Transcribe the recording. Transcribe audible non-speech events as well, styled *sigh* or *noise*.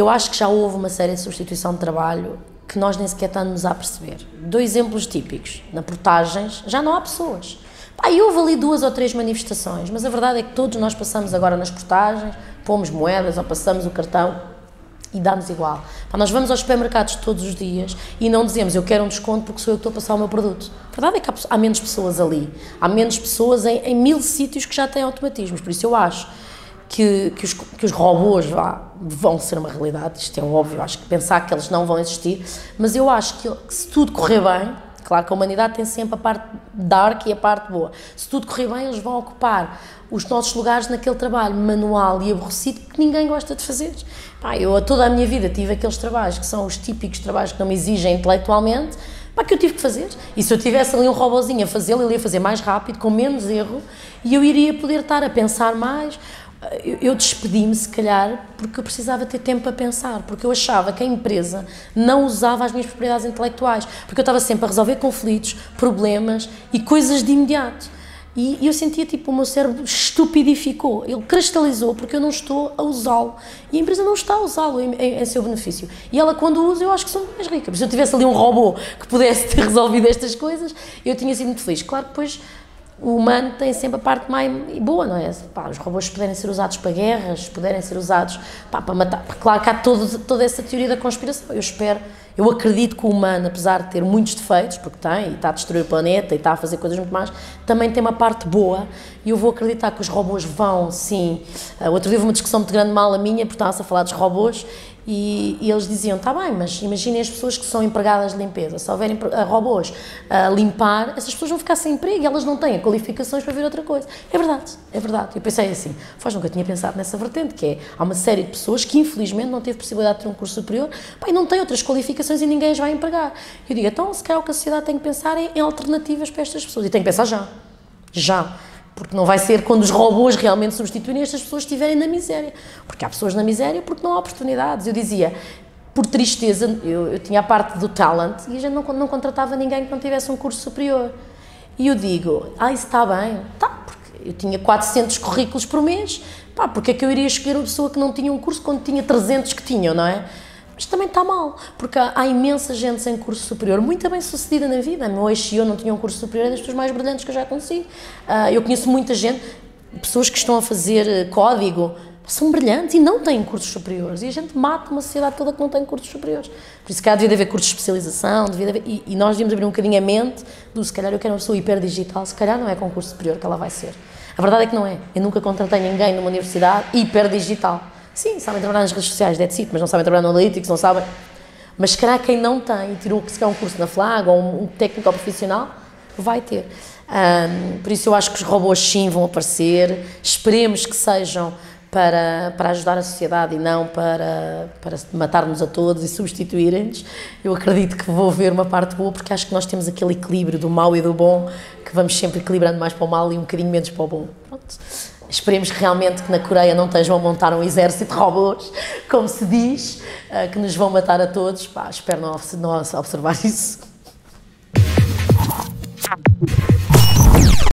Eu acho que já houve uma séria substituição de trabalho que nós nem sequer estamos a perceber. Dois exemplos típicos. Na portagens, já não há pessoas. E houve ali duas ou três manifestações, mas a verdade é que todos nós passamos agora nas portagens, pomos moedas ou passamos o cartão e dá-nos igual. Pá, nós vamos aos supermercados todos os dias e não dizemos eu quero um desconto porque sou eu que estou a passar o meu produto. A verdade é que há, há menos pessoas ali. Há menos pessoas em, em mil sítios que já têm automatismos. Por isso eu acho que, que, os, que os robôs vá, vão ser uma realidade, isto é óbvio, acho que pensar que eles não vão existir, mas eu acho que, que se tudo correr bem, claro que a humanidade tem sempre a parte dark e a parte boa, se tudo correr bem, eles vão ocupar os nossos lugares naquele trabalho manual e aborrecido que ninguém gosta de fazer. Pá, eu toda a minha vida tive aqueles trabalhos que são os típicos trabalhos que não me exigem intelectualmente, pá, que eu tive que fazer. E se eu tivesse ali um robozinho a fazê-lo, ele ia fazer mais rápido, com menos erro, e eu iria poder estar a pensar mais eu despedi-me, se calhar, porque eu precisava ter tempo para pensar, porque eu achava que a empresa não usava as minhas propriedades intelectuais, porque eu estava sempre a resolver conflitos, problemas e coisas de imediato. E, eu sentia tipo o meu cérebro estupidificou, ele cristalizou porque eu não estou a usá-lo e a empresa não está a usá-lo em, em, em, seu benefício. E ela, quando usa, eu acho que sou mais rica. Se eu tivesse ali um robô que pudesse ter *laughs* resolvido estas coisas, eu tinha sido muito feliz. Claro que depois o humano tem sempre a parte mais boa, não é? Pá, os robôs puderem ser usados para guerras, puderem ser usados pá, para matar. Claro que há todo, toda essa teoria da conspiração. Eu espero, eu acredito que o humano, apesar de ter muitos defeitos, porque tem, e está a destruir o planeta e está a fazer coisas muito mais, também tem uma parte boa e eu vou acreditar que os robôs vão, sim. Uh, outro dia houve uma discussão muito grande mal a minha, porque estava-se a falar dos robôs e, e, eles diziam, está bem, mas imaginem as pessoas que são empregadas de limpeza, se houverem robôs a limpar, essas pessoas vão ficar sem emprego e elas não têm qualificações para ver outra coisa. É verdade, é verdade. Eu pensei assim, Foz, nunca tinha pensado nessa vertente, que é, há uma série de pessoas que infelizmente não teve possibilidade de ter um curso superior e não têm outras qualificações e ninguém as vai empregar. Eu digo, então se calhar o que a sociedade tem que pensar é em alternativas para estas pessoas e tem que pensar já, já porque não vai ser quando os robôs realmente substituírem estas pessoas estiverem na miséria. Porque há pessoas na miséria porque não há oportunidades. Eu dizia, por tristeza, eu, eu tinha a parte do talent e a gente não, não contratava ninguém que não tivesse um curso superior. E eu digo, ah, isso está bem. Tá, porque eu tinha 400 currículos por mês, pá, porque é que eu iria escolher uma pessoa que não tinha um curso quando tinha 300 que tinham, não é? Mas também está mal, porque há, há, imensa gente sem curso superior, muito bem sucedida na vida. Meu ex-CEO não tinha um curso superior, é das pessoas mais brilhantes que eu já conheci. Uh, eu conheço muita gente, pessoas que estão a fazer eh, código, são brilhantes e não têm cursos superiores. E a gente mata uma sociedade toda que não tem cursos superiores. Por isso, cá devia haver cursos de especialização, devia haver, e, e, nós devíamos abrir um bocadinho a mente do se calhar eu quero uma pessoa hiperdigital, se calhar não é com curso superior que ela vai ser. A verdade é que não é. Eu nunca contratei ninguém numa universidade hiperdigital. Sim, sabem trabalhar nas redes sociais, that's it, mas não sabem trabalhar no Analytics, não sabem. Mas se calhar quem não tem, tirou se calhar um curso na Flag ou um, um técnico ou profissional, vai ter. Um, por isso eu acho que os robôs sim vão aparecer, esperemos que sejam para, para ajudar a sociedade e não para, para matar-nos a todos e substituírem-nos. Eu acredito que vou ver uma parte boa porque acho que nós temos aquele equilíbrio do mal e do bom que vamos sempre equilibrando mais para o mal e um bocadinho menos para o bom. Pronto. Esperemos realmente que na Coreia não estejam a montar um exército de robôs, como se diz, eh, que nos vão matar a todos. Pá, espero não observar isso.